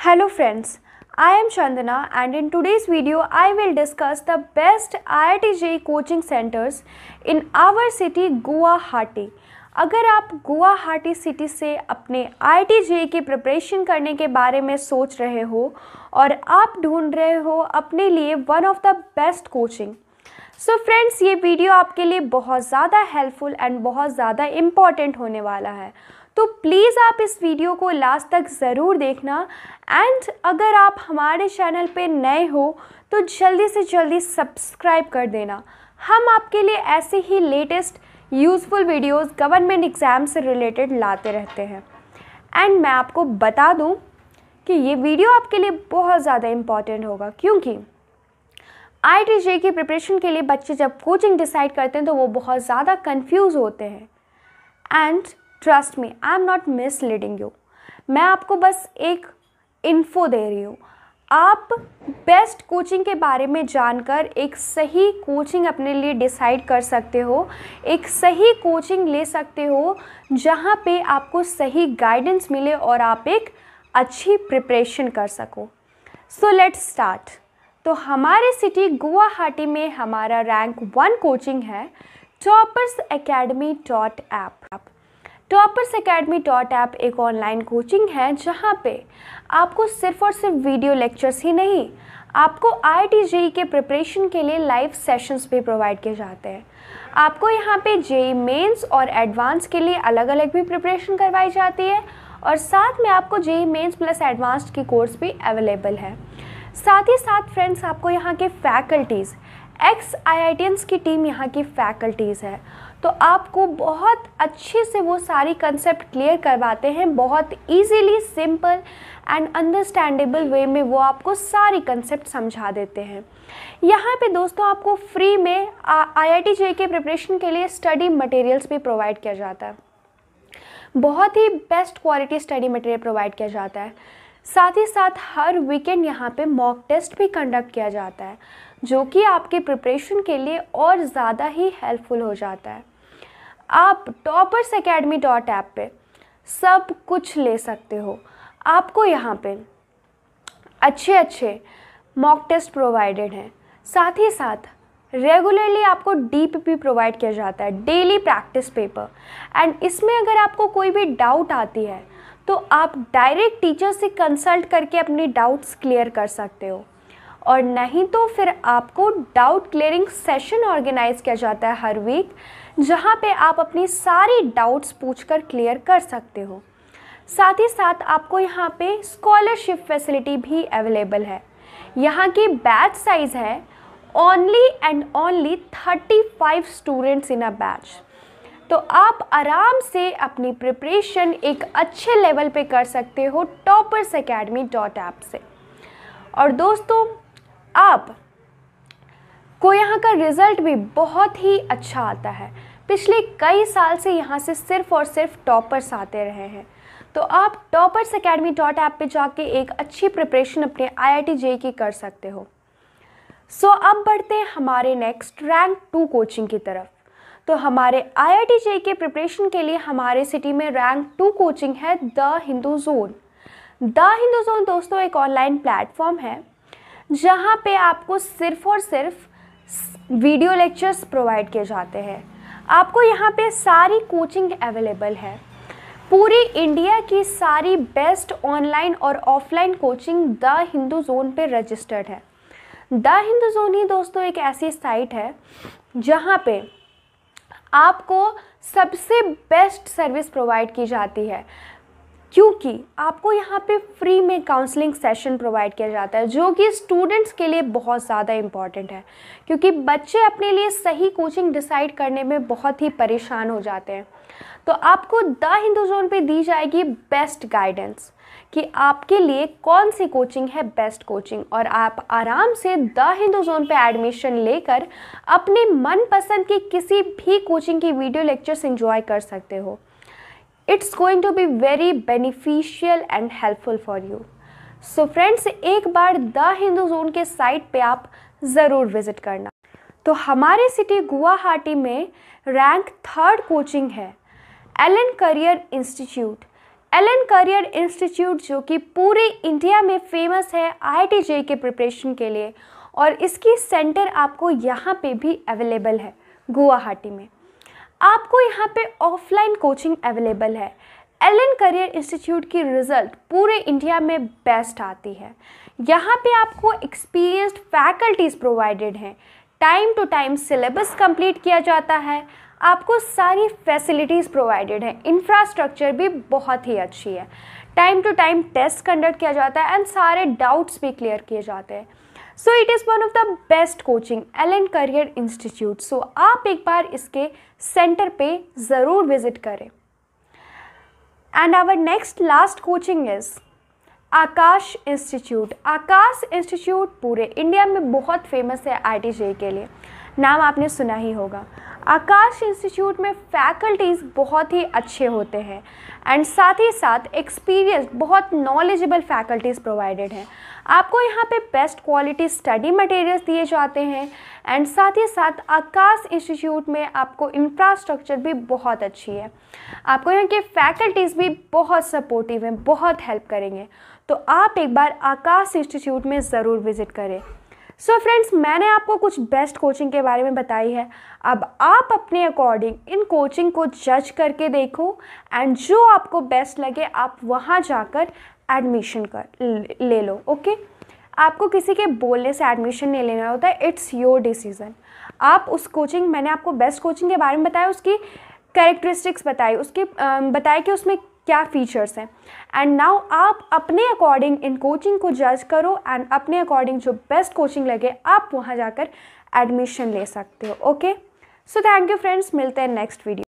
Hello friends, I am Chandana and in today's video I will discuss the best IIT JEE coaching centers in our city Guwahati. अगर आप Guwahati city से अपने I T जे की preparation करने के बारे में सोच रहे हो और आप ढूंढ रहे हो अपने लिए one of the best coaching so friends ये वीडियो आपके लिए बहुत ज़्यादा हेल्पफुल एंड बहुत ज़्यादा इंपॉर्टेंट होने वाला है तो प्लीज़ आप इस वीडियो को लास्ट तक ज़रूर देखना। एंड अगर आप हमारे चैनल पे नए हो तो जल्दी से जल्दी सब्सक्राइब कर देना। हम आपके लिए ऐसे ही latest useful videos government exam से रिलेटेड लाते रहते हैं। एंड मैं आपको बता दूँ कि ये वीडियो आपके लिए बहुत ज़्यादा इंपॉर्टेंट होगा। क्योंकि आई टी की प्रिपरेशन के लिए बच्चे जब कोचिंग डिसाइड करते हैं तो वो बहुत ज़्यादा कन्फ्यूज़ होते हैं। And trust me I am not misleading you मैं आपको बस एक इन्फो दे रही हूँ। आप बेस्ट कोचिंग के बारे में जानकर एक सही कोचिंग अपने लिए डिसाइड कर सकते हो। एक सही कोचिंग ले सकते हो, जहाँ पे आपको सही गाइडेंस मिले और आप एक अच्छी प्रिपरेशन कर सको। सो लेट स्टार्ट तो हमारे सिटी गुवाहाटी में हमारा रैंक वन कोचिंग है Toppers Academy dot app Toppers Academy dot app एक ऑनलाइन कोचिंग है, जहाँ पे आपको सिर्फ़ और सिर्फ़ वीडियो लेक्चर्स ही नहीं, आपको आई जेई के प्रिपरेशन के लिए लाइव सेशंस भी प्रोवाइड किए जाते हैं। आपको यहाँ पे जेई मेंस और एडवांस के लिए अलग अलग भी प्रिपरेशन करवाई जाती है और साथ में आपको जेई मेंस प्लस एडवांस्ड की कोर्स भी अवेलेबल है। साथ ही साथ फ्रेंड्स आपको यहाँ के फैकल्टीज़ एक्स आई की टीम यहाँ की फैकल्टीज़ है। तो आपको बहुत अच्छे से वो सारी कंसेप्ट क्लियर करवाते हैं, बहुत easily simple and understandable way में वो आपको सारी कंसेप्ट समझा देते हैं। यहाँ पे दोस्तों आपको फ्री में आई आई के प्रिपरेशन के लिए स्टडी मटेरियल्स भी प्रोवाइड किया जाता है। बहुत ही best quality study material provide किया जाता है। साथ ही साथ हर वीकेंड यहाँ पे मॉक टेस्ट भी कंडक्ट किया जाता है। जो कि आपके प्रिपरेशन के लिए और ज़्यादा ही हेल्पफुल हो जाता है। आप टॉपर्स अकेडमी डॉट ऐप पर सब कुछ ले सकते हो। आपको यहाँ पे अच्छे अच्छे मॉक टेस्ट प्रोवाइडेड हैं। साथ ही साथ रेगुलरली आपको डी प्रोवाइड किया जाता है डेली प्रैक्टिस पेपर एंड इसमें अगर आपको कोई भी डाउट आती है तो आप डायरेक्ट टीचर से कंसल्ट करके अपनी डाउट्स क्लियर कर सकते हो। और नहीं तो फिर आपको डाउट क्लियरिंग सेशन ऑर्गेनाइज किया जाता है हर वीक जहाँ पे आप अपनी सारी डाउट्स पूछकर क्लियर कर सकते हो। साथ ही साथ आपको यहाँ पे स्कॉलरशिप फैसिलिटी भी अवेलेबल है। यहाँ की बैच साइज़ है only and only thirty five students in a batch तो आप आराम से अपनी प्रिपरेशन एक अच्छे लेवल पे कर सकते हो टॉपर्स अकेडमी डॉट ऐप से। और दोस्तों आप को यहाँ का रिज़ल्ट भी बहुत ही अच्छा आता है। पिछले कई साल से यहाँ से सिर्फ़ और सिर्फ़ टॉपर्स आते रहे हैं। तो आप टॉपर्स अकेडमी डॉट ऐप पर जाके एक अच्छी प्रिपरेशन अपने आई आई टी की कर सकते हो। सो so, अब बढ़ते हैं हमारे नेक्स्ट रैंक टू कोचिंग की तरफ़। तो हमारे आई आई टी जे के प्रिपरेशन के लिए हमारे सिटी में रैंक टू कोचिंग है the Hindu zone the Hindu zone दोस्तों एक ऑनलाइन प्लेटफॉर्म है। जहाँ पे आपको सिर्फ़ और सिर्फ़ वीडियो लेक्चर्स प्रोवाइड किए जाते हैं। आपको यहाँ पे सारी कोचिंग अवेलेबल है। पूरी इंडिया की सारी बेस्ट ऑनलाइन और offline coaching the Hindu zone पे रजिस्टर्ड है। द हिंदू जोन ही दोस्तों एक ऐसी साइट है, जहाँ पे आपको सबसे बेस्ट सर्विस प्रोवाइड की जाती है। क्योंकि आपको यहाँ पे फ्री में काउंसलिंग सेशन प्रोवाइड किया जाता है, जो कि स्टूडेंट्स के लिए बहुत ज़्यादा इंपॉर्टेंट है। क्योंकि बच्चे अपने लिए सही कोचिंग डिसाइड करने में बहुत ही परेशान हो जाते हैं। तो आपको द हिंदू जोन पे दी जाएगी बेस्ट गाइडेंस कि आपके लिए कौन सी कोचिंग है बेस्ट कोचिंग और आप आराम से द हिंदू जोन पे एडमिशन लेकर अपने मनपसंद की किसी भी कोचिंग की वीडियो लेक्चर्स एंजॉय कर सकते हो। It's going to be very beneficial and helpful for you so friends एक बार द हिंदू जोन के साइट पे आप ज़रूर विज़िट करना। तो हमारे सिटी गुवाहाटी में रैंक थर्ड कोचिंग है। Allen career institute Allen career institute जो कि पूरे इंडिया में फ़ेमस है आई जे के प्रिपरेशन के लिए। और इसकी सेंटर आपको यहाँ पे भी अवेलेबल है, गुवाहाटी में। आपको यहाँ पे ऑफलाइन कोचिंग अवेलेबल है। एलन करियर इंस्टीट्यूट की रिज़ल्ट पूरे इंडिया में बेस्ट आती है। यहाँ पे आपको एक्सपीरियंस्ड फैकल्टीज़ प्रोवाइडेड हैं। Time to time syllabus complete किया जाता है। आपको सारी फैसिलिटीज़ प्रोवाइडेड हैं। इंफ्रास्ट्रक्चर भी बहुत ही अच्छी है। Time to time test conduct किया जाता है एंड सारे डाउट्स भी क्लियर किए जाते हैं। So it is one of the best coaching Allen career institute so आप एक बार इसके सेंटर पे ज़रूर विज़िट करें। And our next last coaching is Aakash institute Aakash institute पूरे इंडिया में बहुत फ़ेमस है आई के लिए। नाम आपने सुना ही होगा। आकाश इंस्टीट्यूट में फैकल्टीज़ बहुत ही अच्छे होते हैं। एंड साथ ही साथ एक्सपीरियंस बहुत नॉलेजेबल फैकल्टीज़ प्रोवाइडेड हैं। आपको यहाँ पे बेस्ट क्वालिटी स्टडी मटेरियल्स दिए जाते हैं। एंड साथ ही साथ आकाश इंस्टीट्यूट में आपको इंफ्रास्ट्रक्चर भी बहुत अच्छी है। आपको यहाँ के फैकल्टीज़ भी बहुत सपोर्टिव हैं, बहुत हेल्प करेंगे। तो आप एक बार आकाश इंस्टीट्यूट में ज़रूर विज़िट करें। सो so फ्रेंड्स मैंने आपको कुछ बेस्ट कोचिंग के बारे में बताई है। अब आप अपने अकॉर्डिंग इन कोचिंग को जज करके देखो एंड जो आपको बेस्ट लगे, आप वहाँ जाकर एडमिशन कर, ले लो ओके आपको किसी के बोलने से एडमिशन नहीं लेना होता है इट्स योर डिसीज़न आप उस कोचिंग मैंने आपको बेस्ट कोचिंग के बारे में बताया, उसकी कैरेक्टरिस्टिक्स बताई, उसके बताया कि उसमें क्या फीचर्स हैं? एंड नाउ आप अपने अकॉर्डिंग इन कोचिंग को जज करो एंड अपने अकॉर्डिंग जो बेस्ट कोचिंग लगे, आप वहाँ जाकर एडमिशन ले सकते हो okay so thank you friends मिलते हैं नेक्स्ट वीडियो